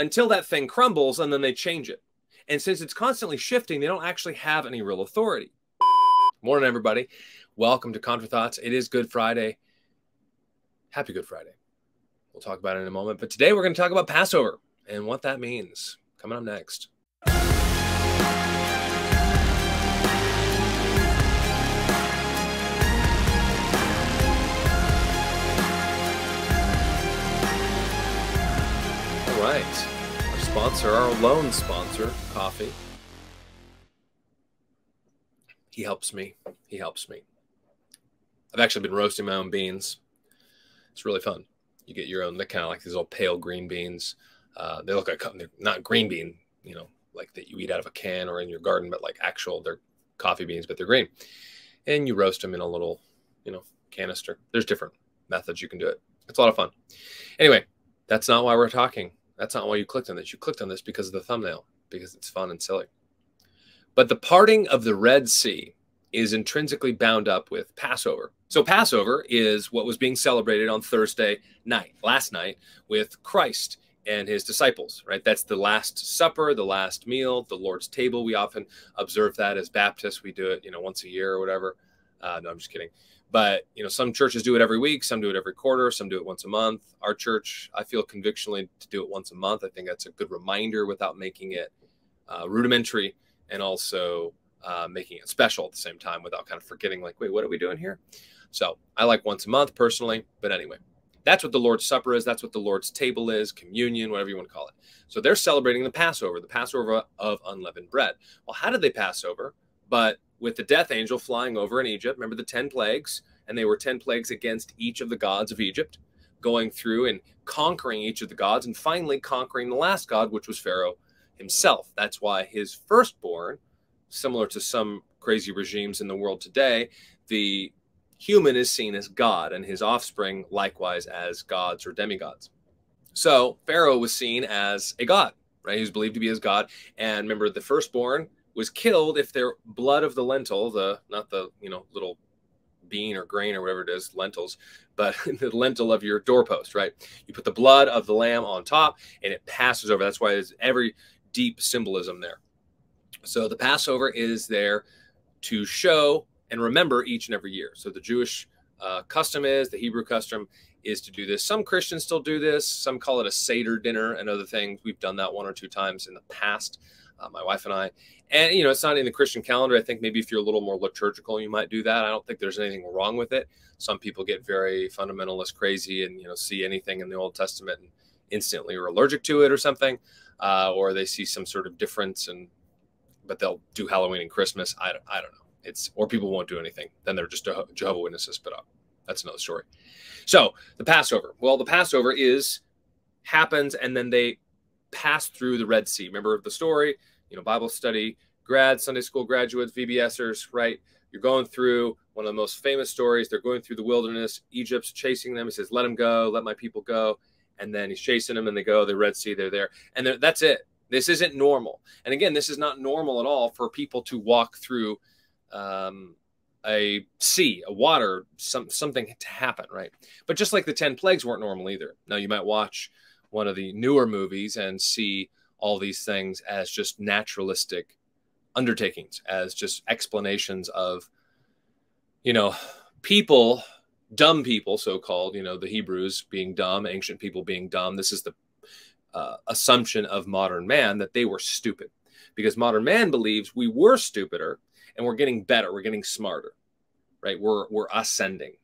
until that thing crumbles and then they change it. And since it's constantly shifting, they don't actually have any real authority. Morning, everybody. Welcome to Contra Thoughts. It is Good Friday. Happy Good Friday. We'll talk about it in a moment. But today we're going to talk about Passover and what that means. Coming up next. Right. Our sponsor, our lone sponsor, Coffee. He helps me. He helps me. I've actually been roasting my own beans. It's really fun. You get your own, they're kind of like these little pale green beans. Uh, they look like they're not green bean, you know, like that you eat out of a can or in your garden, but like actual, they're coffee beans, but they're green. And you roast them in a little, you know, canister. There's different methods you can do it. It's a lot of fun. Anyway, that's not why we're talking. That's not why you clicked on this. You clicked on this because of the thumbnail, because it's fun and silly. But the parting of the Red Sea is intrinsically bound up with Passover. So, Passover is what was being celebrated on Thursday night, last night, with Christ and his disciples, right? That's the Last Supper, the last meal, the Lord's table. We often observe that as Baptists. We do it, you know, once a year or whatever. Uh, no, I'm just kidding. But you know, some churches do it every week, some do it every quarter, some do it once a month. Our church, I feel convictionally to do it once a month. I think that's a good reminder without making it uh, rudimentary and also uh, making it special at the same time without kind of forgetting, like, wait, what are we doing here? So I like once a month personally, but anyway, that's what the Lord's Supper is. That's what the Lord's table is, communion, whatever you want to call it. So they're celebrating the Passover, the Passover of unleavened bread. Well, how did they pass over? But with the death angel flying over in Egypt. Remember the 10 plagues? And they were 10 plagues against each of the gods of Egypt, going through and conquering each of the gods and finally conquering the last god, which was Pharaoh himself. That's why his firstborn, similar to some crazy regimes in the world today, the human is seen as God and his offspring likewise as gods or demigods. So Pharaoh was seen as a god, right? He was believed to be as God. And remember, the firstborn was killed if their blood of the lentil, the not the you know little bean or grain or whatever it is, lentils, but the lentil of your doorpost, right? You put the blood of the lamb on top and it passes over. That's why there's every deep symbolism there. So the Passover is there to show and remember each and every year. So the Jewish uh, custom is, the Hebrew custom is to do this. Some Christians still do this. Some call it a Seder dinner and other things. We've done that one or two times in the past uh, my wife and I. And, you know, it's not in the Christian calendar. I think maybe if you're a little more liturgical, you might do that. I don't think there's anything wrong with it. Some people get very fundamentalist crazy and, you know, see anything in the Old Testament and instantly are allergic to it or something. Uh, or they see some sort of difference and, but they'll do Halloween and Christmas. I don't, I don't know. It's, or people won't do anything. Then they're just Jehovah Witnesses, but uh, that's another story. So the Passover. Well, the Passover is happens and then they pass through the Red Sea. Remember the story? You know, Bible study, grad, Sunday school graduates, VBSers, right? You're going through one of the most famous stories. They're going through the wilderness. Egypt's chasing them. He says, "Let them go. Let my people go." And then he's chasing them, and they go. The Red Sea. They're there, and they're, that's it. This isn't normal. And again, this is not normal at all for people to walk through um, a sea, a water, some something to happen, right? But just like the ten plagues weren't normal either. Now you might watch one of the newer movies and see all these things as just naturalistic undertakings, as just explanations of, you know, people, dumb people, so called, you know, the Hebrews being dumb, ancient people being dumb. This is the uh, assumption of modern man that they were stupid because modern man believes we were stupider and we're getting better, we're getting smarter, right? We're, we're ascending.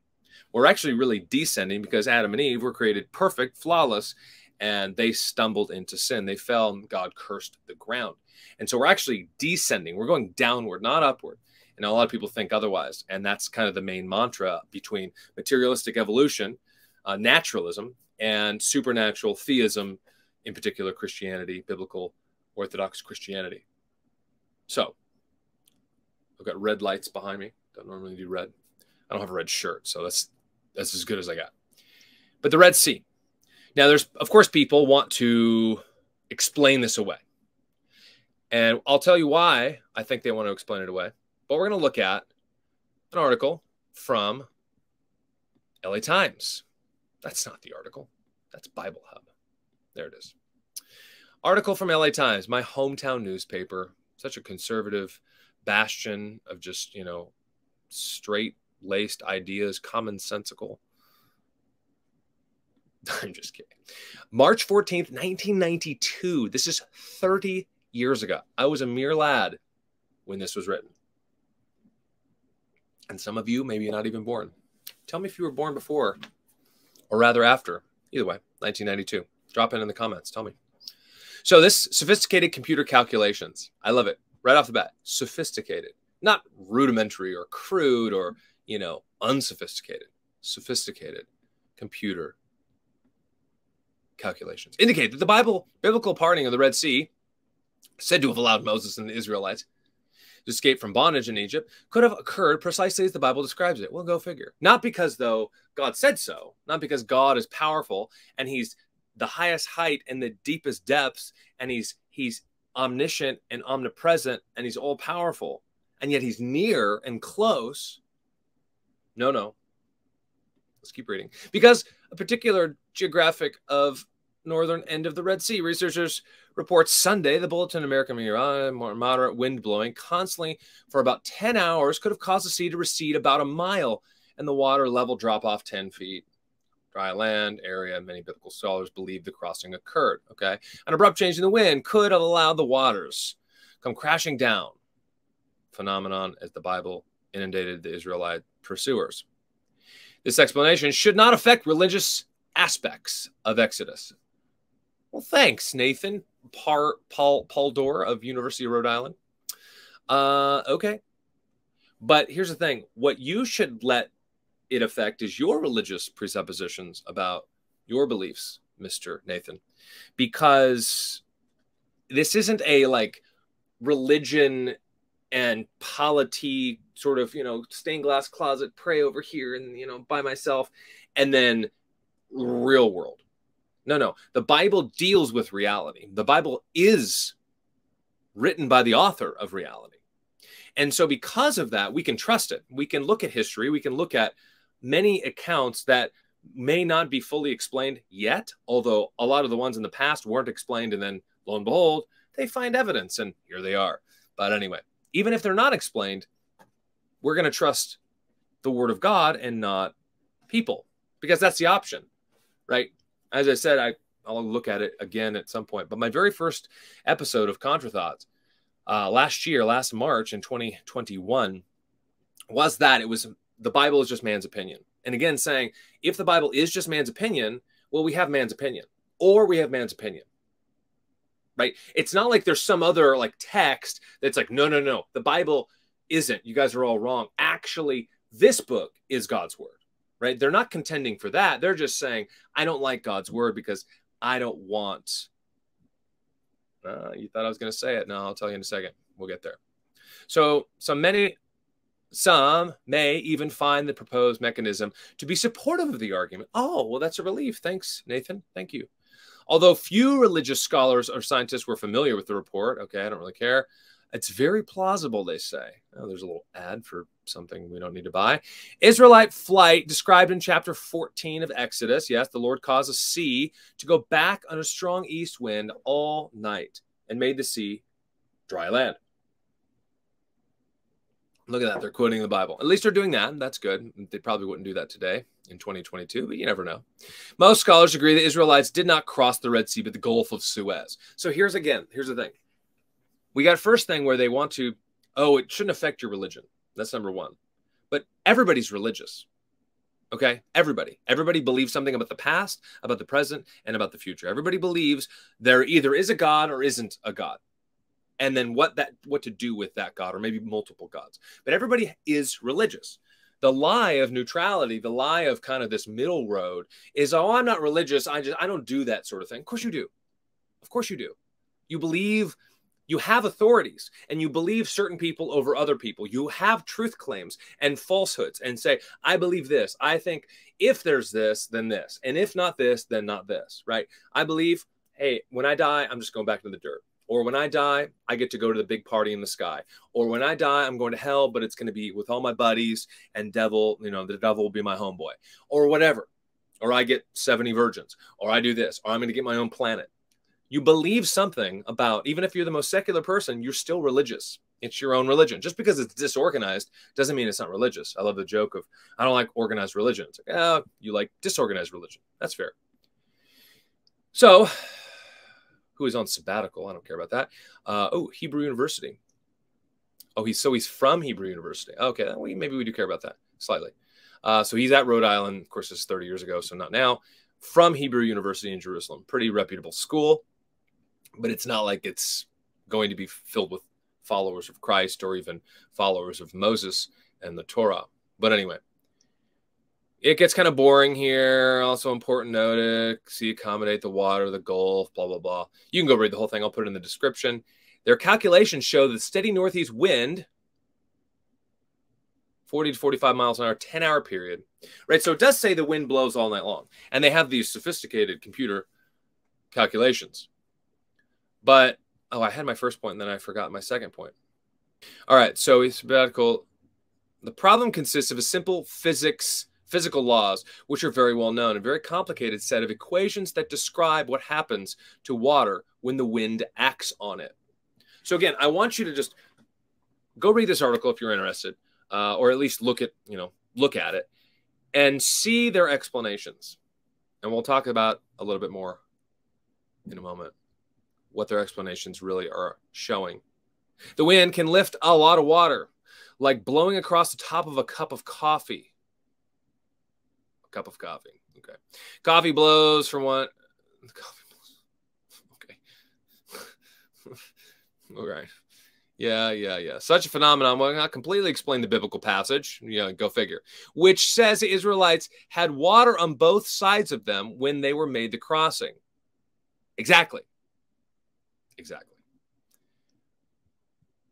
We're actually really descending because Adam and Eve were created perfect, flawless, and they stumbled into sin. They fell and God cursed the ground. And so we're actually descending. We're going downward, not upward. And a lot of people think otherwise. And that's kind of the main mantra between materialistic evolution, uh, naturalism, and supernatural theism, in particular Christianity, biblical Orthodox Christianity. So I've got red lights behind me. Don't normally do red. I don't have a red shirt, so that's that's as good as I got. But the Red Sea, now, there's, of course, people want to explain this away. And I'll tell you why I think they want to explain it away. But we're going to look at an article from LA Times. That's not the article, that's Bible Hub. There it is. Article from LA Times, my hometown newspaper, such a conservative bastion of just, you know, straight laced ideas, commonsensical. I'm just kidding. March 14th, 1992. This is 30 years ago. I was a mere lad when this was written. And some of you, maybe not even born. Tell me if you were born before or rather after. Either way, 1992. Drop in in the comments. Tell me. So, this sophisticated computer calculations, I love it right off the bat. Sophisticated, not rudimentary or crude or, you know, unsophisticated. Sophisticated computer calculations indicate that the Bible, biblical parting of the Red Sea, said to have allowed Moses and the Israelites to escape from bondage in Egypt, could have occurred precisely as the Bible describes it. Well, go figure. Not because, though, God said so, not because God is powerful and he's the highest height and the deepest depths, and he's he's omniscient and omnipresent and he's all powerful, and yet he's near and close. No, no. Let's keep reading. Because a particular geographic of northern end of the Red Sea. Researchers report Sunday the Bulletin American Meteorology, more moderate wind blowing constantly for about 10 hours could have caused the sea to recede about a mile and the water level drop off 10 feet. Dry land area, many biblical scholars believe the crossing occurred. Okay. An abrupt change in the wind could have allowed the waters come crashing down. Phenomenon as the Bible inundated the Israelite pursuers. This explanation should not affect religious aspects of Exodus. Well, thanks, Nathan Par, Paul Paul of University of Rhode Island. Uh, okay, but here's the thing: what you should let it affect is your religious presuppositions about your beliefs, Mister Nathan, because this isn't a like religion and polity sort of you know stained glass closet pray over here and you know by myself and then real world no, no. The Bible deals with reality. The Bible is written by the author of reality. And so, because of that, we can trust it. We can look at history. We can look at many accounts that may not be fully explained yet, although a lot of the ones in the past weren't explained. And then, lo and behold, they find evidence, and here they are. But anyway, even if they're not explained, we're going to trust the word of God and not people because that's the option, right? as I said, I I'll look at it again at some point. But my very first episode of Contra Thoughts uh, last year, last March in 2021, was that it was the Bible is just man's opinion. And again, saying if the Bible is just man's opinion, well, we have man's opinion, or we have man's opinion. Right? It's not like there's some other like text that's like, no, no, no, the Bible isn't. You guys are all wrong. Actually, this book is God's word right? They're not contending for that. They're just saying, I don't like God's word because I don't want. Uh, you thought I was going to say it. No, I'll tell you in a second. We'll get there. So, so many, some may even find the proposed mechanism to be supportive of the argument. Oh, well, that's a relief. Thanks, Nathan. Thank you. Although few religious scholars or scientists were familiar with the report, okay, I don't really care. It's very plausible, they say. Oh, there's a little ad for something we don't need to buy. Israelite flight described in chapter 14 of Exodus. Yes, the Lord caused a sea to go back on a strong east wind all night and made the sea dry land. Look at that. They're quoting the Bible. At least they're doing that. That's good. They probably wouldn't do that today in 2022, but you never know. Most scholars agree the Israelites did not cross the Red Sea, but the Gulf of Suez. So here's again, here's the thing. We got first thing where they want to, oh, it shouldn't affect your religion. That's number one. But everybody's religious. Okay. Everybody. Everybody believes something about the past, about the present, and about the future. Everybody believes there either is a God or isn't a God. And then what that what to do with that God, or maybe multiple gods. But everybody is religious. The lie of neutrality, the lie of kind of this middle road is, oh, I'm not religious. I just I don't do that sort of thing. Of course you do. Of course you do. You believe you have authorities and you believe certain people over other people. You have truth claims and falsehoods and say, I believe this. I think if there's this, then this. And if not this, then not this, right? I believe, hey, when I die, I'm just going back to the dirt. Or when I die, I get to go to the big party in the sky. Or when I die, I'm going to hell, but it's going to be with all my buddies and devil, you know, the devil will be my homeboy or whatever. Or I get 70 virgins, or I do this, or I'm going to get my own planet You believe something about, even if you're the most secular person, you're still religious. It's your own religion. Just because it's disorganized doesn't mean it's not religious. I love the joke of, I don't like organized religion. It's like, oh, you like disorganized religion. That's fair. So, who is on sabbatical? I don't care about that. Uh, oh, Hebrew University. Oh, he's so he's from Hebrew University. Okay, maybe we do care about that slightly. Uh, so he's at Rhode Island. Of course, it's 30 years ago, so not now. From Hebrew University in Jerusalem, pretty reputable school, but it's not like it's going to be filled with followers of Christ or even followers of Moses and the Torah. But anyway, it gets kind of boring here. Also important note, see accommodate the water, the Gulf, blah, blah, blah. You can go read the whole thing. I'll put it in the description. Their calculations show the steady northeast wind, 40 to 45 miles an hour, 10 hour period, right? So it does say the wind blows all night long. And they have these sophisticated computer calculations. But, oh, I had my first point and then I forgot my second point. All right. So it's sabbatical. The problem consists of a simple physics physical laws, which are very well known, a very complicated set of equations that describe what happens to water when the wind acts on it. So again, I want you to just go read this article if you're interested, uh, or at least look at you know look at it and see their explanations. And we'll talk about a little bit more in a moment what their explanations really are showing. The wind can lift a lot of water, like blowing across the top of a cup of coffee cup of coffee. Okay. Coffee blows from what? Coffee blows. Okay. All right. Yeah, yeah, yeah. Such a phenomenon will not completely explain the biblical passage. Yeah, go figure. Which says the Israelites had water on both sides of them when they were made the crossing. Exactly. Exactly.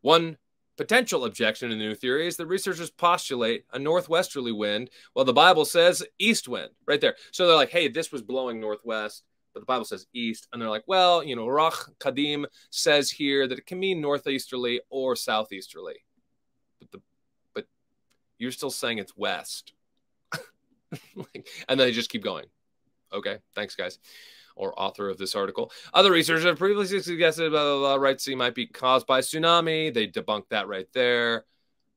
One Potential objection to the new theory is that researchers postulate a northwesterly wind, while the Bible says east wind, right there. So they're like, hey, this was blowing northwest, but the Bible says east. And they're like, well, you know, Ruach Kadim says here that it can mean northeasterly or southeasterly. But the but you're still saying it's west. and then they just keep going. Okay, thanks, guys or author of this article. Other researchers have previously suggested blah, blah, blah, Red Sea might be caused by tsunami. They debunked that right there.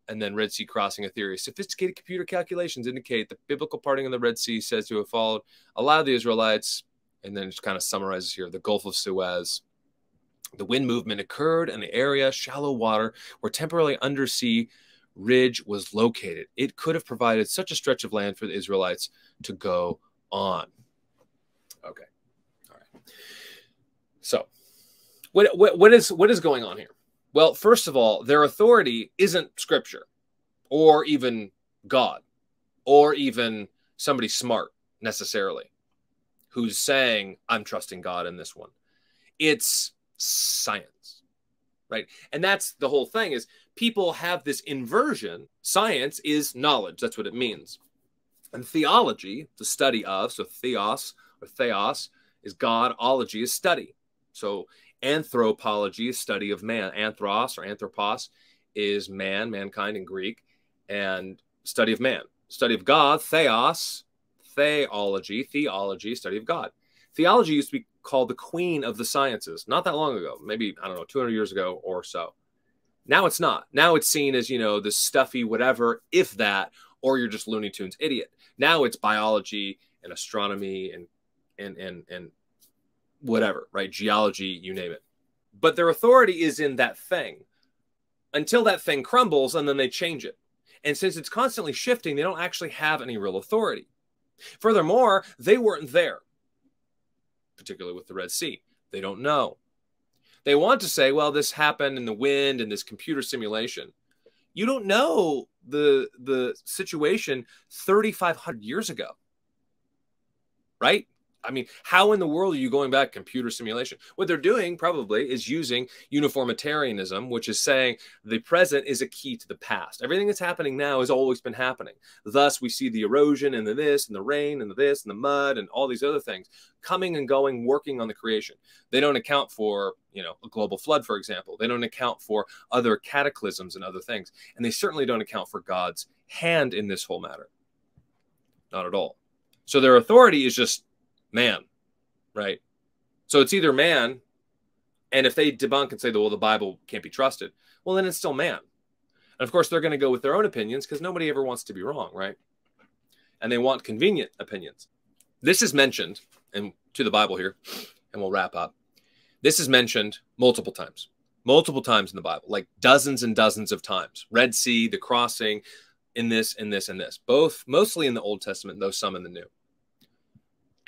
And then Red Sea crossing a theory. Sophisticated computer calculations indicate the biblical parting of the Red Sea says to have followed a lot of the Israelites. And then just kind of summarizes here the Gulf of Suez. The wind movement occurred in the area, shallow water, where temporarily undersea ridge was located. It could have provided such a stretch of land for the Israelites to go on. So, what, what, what is what is going on here? Well, first of all, their authority isn't scripture or even God or even somebody smart necessarily who's saying, I'm trusting God in this one. It's science, right? And that's the whole thing is people have this inversion. Science is knowledge. That's what it means. And theology, the study of, so theos or theos is God, ology is study. So anthropology is study of man. Anthros or anthropos is man, mankind in Greek, and study of man. Study of God, theos, theology, theology, study of God. Theology used to be called the queen of the sciences not that long ago, maybe, I don't know, 200 years ago or so. Now it's not. Now it's seen as, you know, the stuffy whatever, if that, or you're just Looney Tunes idiot. Now it's biology and astronomy and and and and whatever, right? Geology, you name it. But their authority is in that thing until that thing crumbles and then they change it. And since it's constantly shifting, they don't actually have any real authority. Furthermore, they weren't there, particularly with the Red Sea. They don't know. They want to say, well, this happened in the wind and this computer simulation. You don't know the the situation 3500 years ago. Right? I mean, how in the world are you going back computer simulation? What they're doing probably is using uniformitarianism, which is saying the present is a key to the past. Everything that's happening now has always been happening. Thus, we see the erosion and the this and the rain and the this and the mud and all these other things coming and going, working on the creation. They don't account for, you know, a global flood, for example. They don't account for other cataclysms and other things. And they certainly don't account for God's hand in this whole matter. Not at all. So their authority is just man, right? So it's either man And if they debunk and say, well, the Bible can't be trusted, well, then it's still man. And of course, they're going to go with their own opinions because nobody ever wants to be wrong, right? And they want convenient opinions. This is mentioned, and to the Bible here, and we'll wrap up. This is mentioned multiple times, multiple times in the Bible, like dozens and dozens of times. Red Sea, the crossing, in this, in this, and this, both mostly in the Old Testament, though some in the New.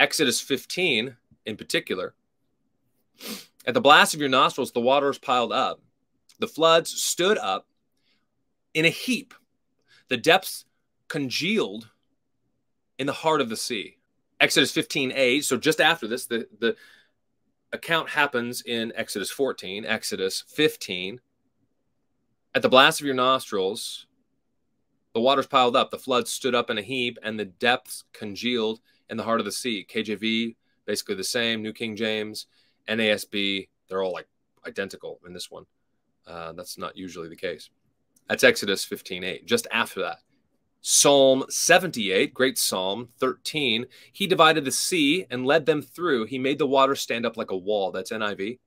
Exodus 15, in particular, at the blast of your nostrils, the waters piled up. The floods stood up in a heap. The depths congealed in the heart of the sea. Exodus 15, 8. So just after this, the, the account happens in Exodus 14, Exodus 15. At the blast of your nostrils, the waters piled up, the floods stood up in a heap, and the depths congealed in the heart of the sea. KJV, basically the same. New King James, NASB, they're all like identical in this one. Uh, that's not usually the case. That's Exodus 15 8. Just after that, Psalm 78, great Psalm 13. He divided the sea and led them through. He made the water stand up like a wall. That's NIV.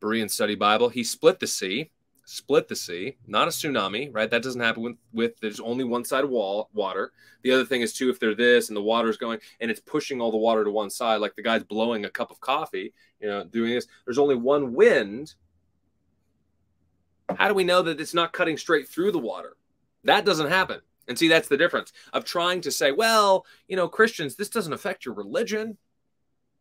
Berean Study Bible. He split the sea split the sea, not a tsunami, right? That doesn't happen with, with there's only one side of wall water. The other thing is too, if they're this and the water's going and it's pushing all the water to one side, like the guy's blowing a cup of coffee, you know, doing this. There's only one wind. How do we know that it's not cutting straight through the water? That doesn't happen. And see, that's the difference of trying to say, well, you know, Christians, this doesn't affect your religion.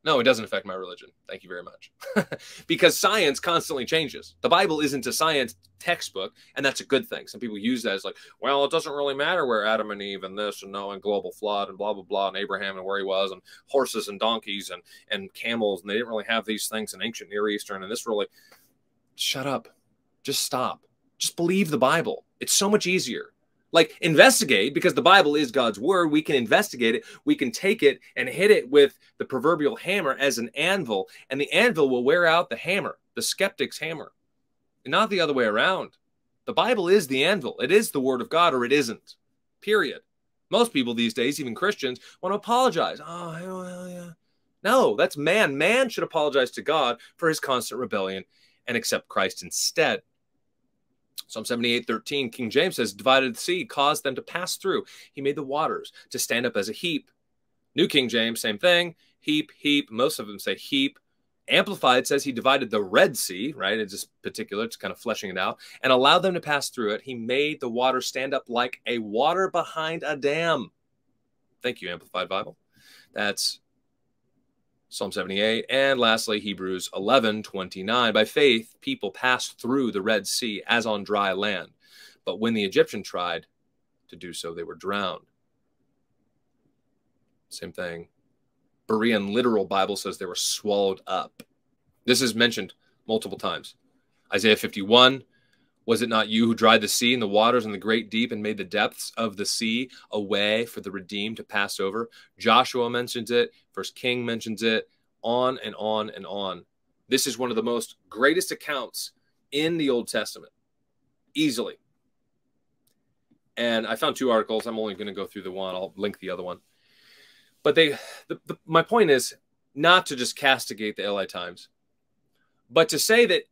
No, it doesn't affect my religion. Thank you very much. because science constantly changes. The Bible isn't a science textbook, and that's a good thing. Some people use that as like, well, it doesn't really matter where Adam and Eve and this and no and global flood and blah blah blah and Abraham and where he was and horses and donkeys and and camels and they didn't really have these things in ancient Near Eastern and this really shut up. Just stop. Just believe the Bible. It's so much easier. Like investigate because the Bible is God's word. We can investigate it. We can take it and hit it with the proverbial hammer as an anvil, and the anvil will wear out the hammer, the skeptic's hammer, and not the other way around. The Bible is the anvil. It is the word of God or it isn't. Period. Most people these days, even Christians, want to apologize. Oh, well, yeah. No, that's man. Man should apologize to God for his constant rebellion and accept Christ instead. Psalm 78, 13, King James says, divided the sea, caused them to pass through. He made the waters to stand up as a heap. New King James, same thing. Heap, heap. Most of them say heap. Amplified says he divided the Red Sea, right? It's just particular, it's kind of fleshing it out, and allowed them to pass through it. He made the water stand up like a water behind a dam. Thank you, Amplified Bible. That's Psalm 78. And lastly, Hebrews 11 29. By faith, people passed through the Red Sea as on dry land. But when the Egyptian tried to do so, they were drowned. Same thing. Berean literal Bible says they were swallowed up. This is mentioned multiple times. Isaiah 51 was it not you who dried the sea and the waters and the great deep and made the depths of the sea a way for the redeemed to pass over? Joshua mentions it. First King mentions it. On and on and on. This is one of the most greatest accounts in the Old Testament, easily. And I found two articles. I'm only going to go through the one. I'll link the other one. But they, the, the, my point is not to just castigate the LA Times, but to say that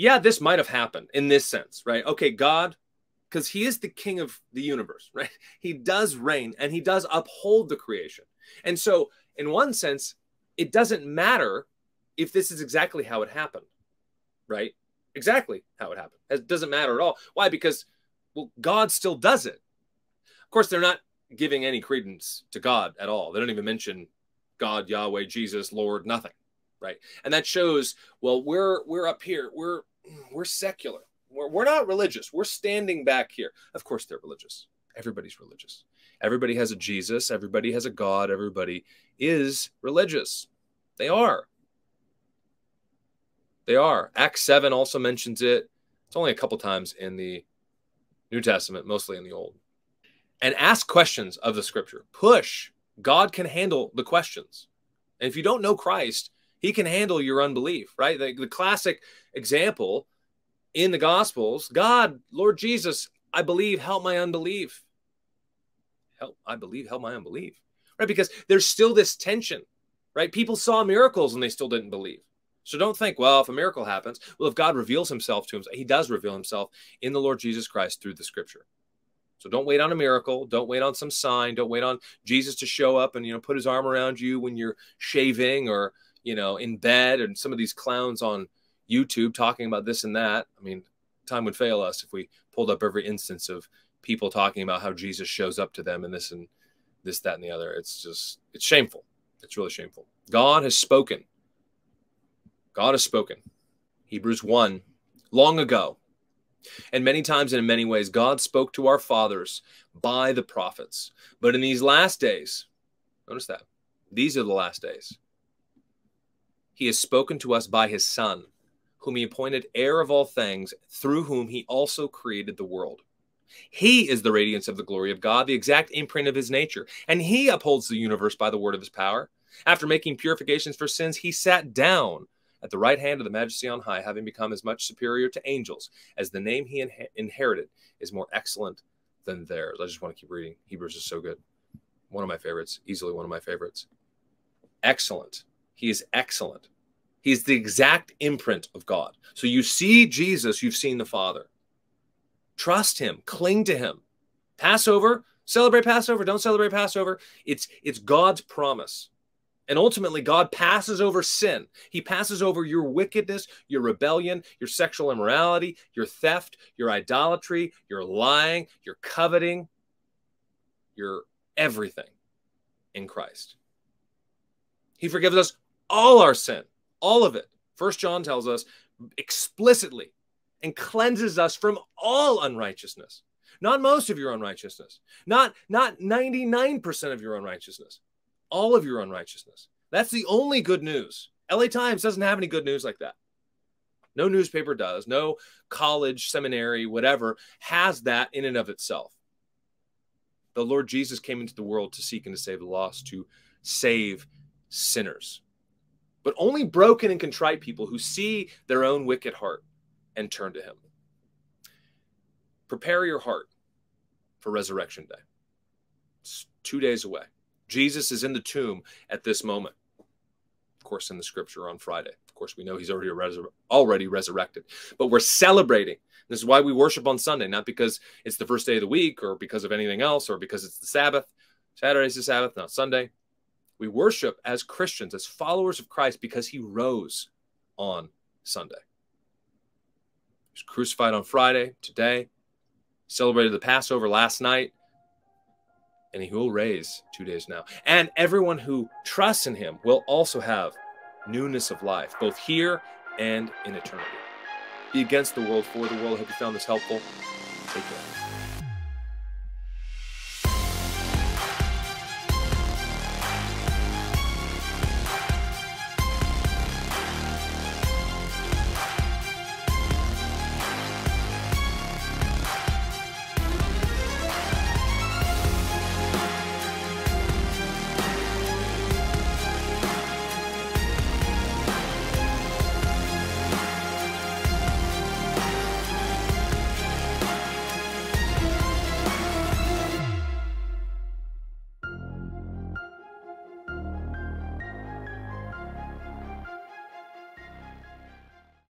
yeah, this might have happened in this sense, right? Okay, God, because he is the king of the universe, right? He does reign and he does uphold the creation. And so, in one sense, it doesn't matter if this is exactly how it happened, right? Exactly how it happened. It doesn't matter at all. Why? Because, well, God still does it. Of course, they're not giving any credence to God at all. They don't even mention God, Yahweh, Jesus, Lord, nothing right? And that shows, well, we're we're up here, we're we're secular, we're, we're not religious, we're standing back here. Of course, they're religious. Everybody's religious. Everybody has a Jesus. Everybody has a God. Everybody is religious. They are. They are. Acts 7 also mentions it. It's only a couple times in the New Testament, mostly in the Old. And ask questions of the scripture. Push. God can handle the questions. And if you don't know Christ, he can handle your unbelief, right? The, the classic example in the Gospels God, Lord Jesus, I believe, help my unbelief. Help, I believe, help my unbelief, right? Because there's still this tension, right? People saw miracles and they still didn't believe. So don't think, well, if a miracle happens, well, if God reveals himself to himself, he does reveal himself in the Lord Jesus Christ through the scripture. So don't wait on a miracle. Don't wait on some sign. Don't wait on Jesus to show up and, you know, put his arm around you when you're shaving or, you know, in bed and some of these clowns on YouTube talking about this and that. I mean, time would fail us if we pulled up every instance of people talking about how Jesus shows up to them and this and this, that, and the other. It's just, it's shameful. It's really shameful. God has spoken. God has spoken. Hebrews 1 long ago. And many times and in many ways, God spoke to our fathers by the prophets. But in these last days, notice that these are the last days. He has spoken to us by his Son, whom he appointed heir of all things, through whom he also created the world. He is the radiance of the glory of God, the exact imprint of his nature, and he upholds the universe by the word of his power. After making purifications for sins, he sat down at the right hand of the majesty on high, having become as much superior to angels as the name he inherited is more excellent than theirs. I just want to keep reading. Hebrews is so good. One of my favorites, easily one of my favorites. Excellent. He is excellent. He's the exact imprint of God. So you see Jesus, you've seen the Father. Trust him, cling to him. Passover, celebrate Passover, don't celebrate Passover. It's it's God's promise. And ultimately, God passes over sin. He passes over your wickedness, your rebellion, your sexual immorality, your theft, your idolatry, your lying, your coveting, your everything in Christ. He forgives us all our sin, all of it. First John tells us explicitly and cleanses us from all unrighteousness. Not most of your unrighteousness, not, not 99% of your unrighteousness, all of your unrighteousness. That's the only good news. LA Times doesn't have any good news like that. No newspaper does. No college, seminary, whatever has that in and of itself. The Lord Jesus came into the world to seek and to save the lost, to save sinners. But only broken and contrite people who see their own wicked heart and turn to Him. Prepare your heart for Resurrection Day. It's two days away. Jesus is in the tomb at this moment. Of course, in the scripture on Friday. Of course, we know he's already resur- already resurrected. But we're celebrating. This is why we worship on Sunday, not because it's the first day of the week or because of anything else or because it's the Sabbath. Saturday's the Sabbath, not Sunday. We worship as Christians, as followers of Christ, because he rose on Sunday. He was crucified on Friday, today, celebrated the Passover last night and he will raise two days now. And everyone who trusts in him will also have newness of life, both here and in eternity. Be against the world, for the world. I hope you found this helpful. Take care.